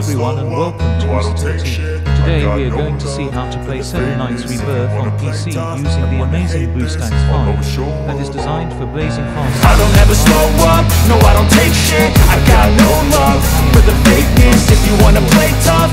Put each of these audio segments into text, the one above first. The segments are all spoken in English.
everyone and welcome to Mr. T. Today we are going to see how to play 7 Knights Rebirth on PC using the amazing BlueStacks 5 that is designed for blazing fast. I don't ever slow up, no I don't take shit I got no love for the fakeness If you wanna play tough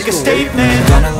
make a statement Gonna learn the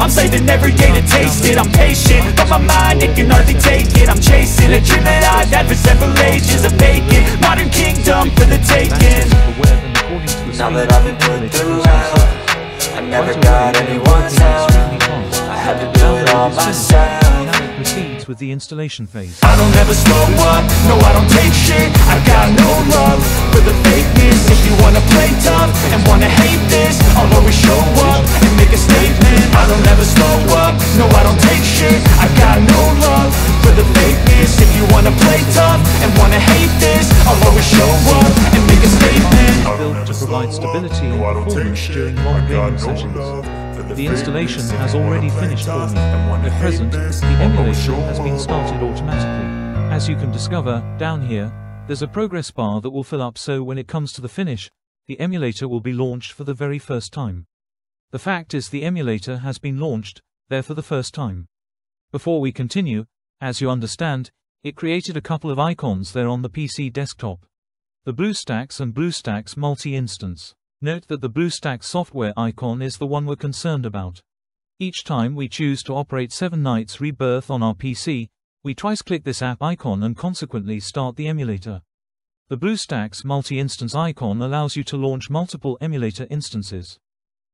I'm saving every day to taste it. I'm patient, but my mind, it can hardly take it. I'm chasing a dream that I've had for several ages A vacant, modern kingdom for the taking. Now that I've been put through hell I never got anyone's help I had to do it all myself Proceeds with the installation phase. I don't ever slow up, no I don't take shit. I got no love for the fakeness. If you wanna play tough and wanna hate this I'll always show up and make a statement. I don't ever slow up, no I don't take shit. I got no love for the fakeness. If you wanna play tough and wanna hate this I'll always show up and make a statement. Built to provide stability and performance during long gaming sessions. The installation has already finished for me. At present, the emulator has been started automatically. As you can discover, down here, there's a progress bar that will fill up so when it comes to the finish, the emulator will be launched for the very first time. The fact is the emulator has been launched, there for the first time. Before we continue, as you understand, it created a couple of icons there on the PC desktop. The BlueStacks and BlueStacks multi-instance. Note that the BlueStacks software icon is the one we're concerned about. Each time we choose to operate 7 Knights Rebirth on our PC, we twice click this app icon and consequently start the emulator. The BlueStacks multi-instance icon allows you to launch multiple emulator instances.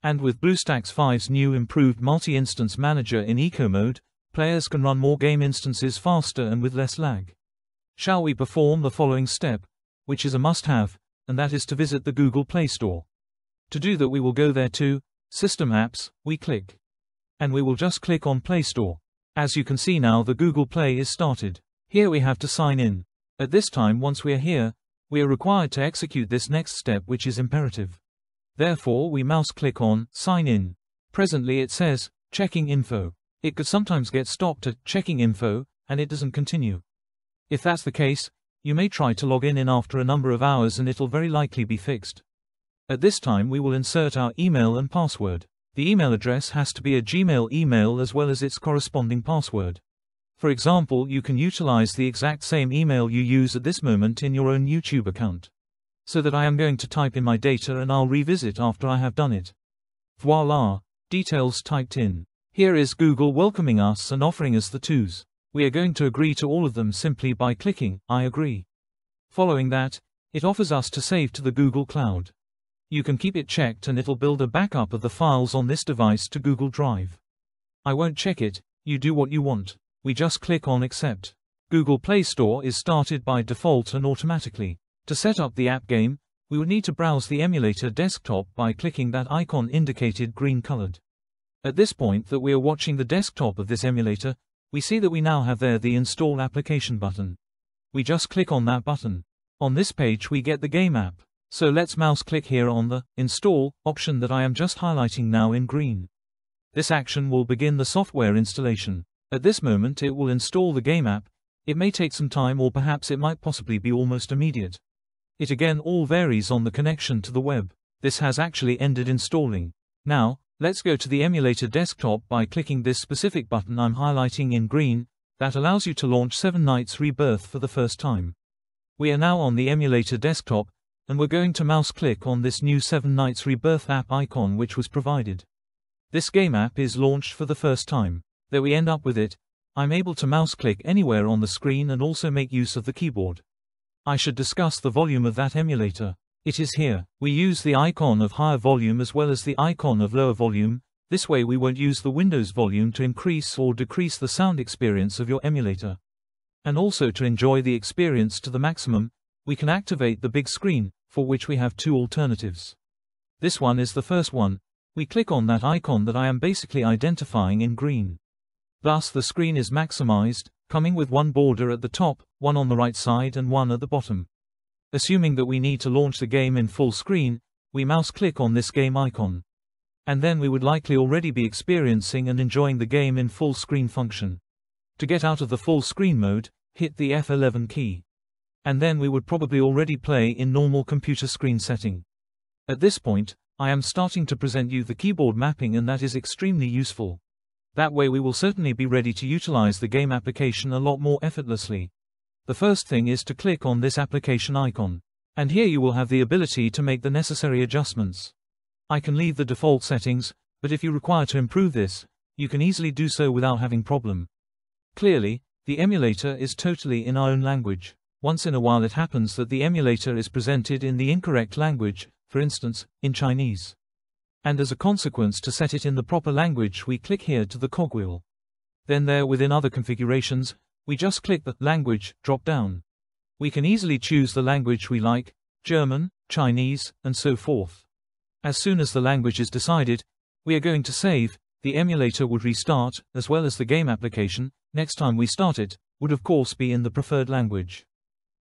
And with BlueStacks 5's new improved multi-instance manager in eco mode, players can run more game instances faster and with less lag. Shall we perform the following step, which is a must-have, and that is to visit the Google Play Store. To do that we will go there to, System Apps, we click. And we will just click on Play Store. As you can see now the Google Play is started. Here we have to sign in. At this time once we are here, we are required to execute this next step which is imperative. Therefore we mouse click on, Sign In. Presently it says, Checking Info. It could sometimes get stopped at Checking Info, and it doesn't continue. If that's the case, you may try to log in in after a number of hours and it'll very likely be fixed. At this time we will insert our email and password. The email address has to be a Gmail email as well as its corresponding password. For example, you can utilize the exact same email you use at this moment in your own YouTube account. So that I am going to type in my data and I'll revisit after I have done it. Voila! Details typed in. Here is Google welcoming us and offering us the twos. We are going to agree to all of them simply by clicking, I agree. Following that, it offers us to save to the Google Cloud. You can keep it checked and it'll build a backup of the files on this device to Google Drive. I won't check it, you do what you want. we just click on Accept. Google Play Store is started by default and automatically. To set up the app game, we would need to browse the emulator desktop by clicking that icon indicated green colored. At this point that we are watching the desktop of this emulator, we see that we now have there the Install Application button. We just click on that button. On this page we get the game app. So let's mouse click here on the Install option that I am just highlighting now in green. This action will begin the software installation. At this moment it will install the game app, it may take some time or perhaps it might possibly be almost immediate. It again all varies on the connection to the web. This has actually ended installing. Now, let's go to the emulator desktop by clicking this specific button I'm highlighting in green, that allows you to launch 7 Knights Rebirth for the first time. We are now on the emulator desktop, and we're going to mouse click on this new 7 Knights Rebirth app icon which was provided. This game app is launched for the first time. There we end up with it, I'm able to mouse click anywhere on the screen and also make use of the keyboard. I should discuss the volume of that emulator. It is here. We use the icon of higher volume as well as the icon of lower volume, this way we won't use the Windows volume to increase or decrease the sound experience of your emulator. And also to enjoy the experience to the maximum, we can activate the big screen, for which we have two alternatives. This one is the first one. We click on that icon that I am basically identifying in green. Thus the screen is maximized, coming with one border at the top, one on the right side and one at the bottom. Assuming that we need to launch the game in full screen, we mouse click on this game icon. And then we would likely already be experiencing and enjoying the game in full screen function. To get out of the full screen mode, hit the F11 key. And then we would probably already play in normal computer screen setting. At this point, I am starting to present you the keyboard mapping and that is extremely useful. That way we will certainly be ready to utilize the game application a lot more effortlessly. The first thing is to click on this application icon. And here you will have the ability to make the necessary adjustments. I can leave the default settings, but if you require to improve this, you can easily do so without having problem. Clearly, the emulator is totally in our own language. Once in a while it happens that the emulator is presented in the incorrect language, for instance, in Chinese and as a consequence to set it in the proper language we click here to the cogwheel. Then there within other configurations, we just click the language drop down. We can easily choose the language we like, German, Chinese, and so forth. As soon as the language is decided, we are going to save, the emulator would restart, as well as the game application, next time we start it, would of course be in the preferred language.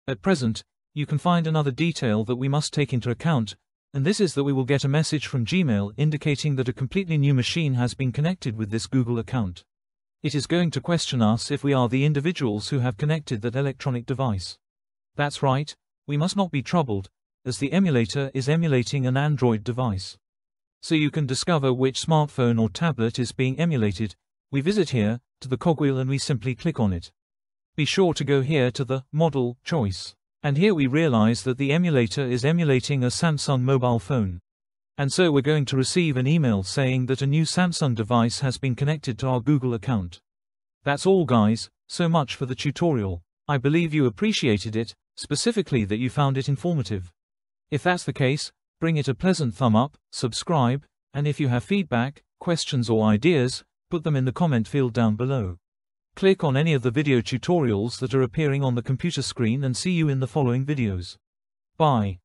At present, you can find another detail that we must take into account, and this is that we will get a message from Gmail indicating that a completely new machine has been connected with this Google account. It is going to question us if we are the individuals who have connected that electronic device. That's right, we must not be troubled, as the emulator is emulating an Android device. So you can discover which smartphone or tablet is being emulated, we visit here, to the cogwheel and we simply click on it. Be sure to go here to the model choice. And here we realize that the emulator is emulating a Samsung mobile phone. And so we're going to receive an email saying that a new Samsung device has been connected to our Google account. That's all guys, so much for the tutorial. I believe you appreciated it, specifically that you found it informative. If that's the case, bring it a pleasant thumb up, subscribe, and if you have feedback, questions or ideas, put them in the comment field down below. Click on any of the video tutorials that are appearing on the computer screen and see you in the following videos. Bye.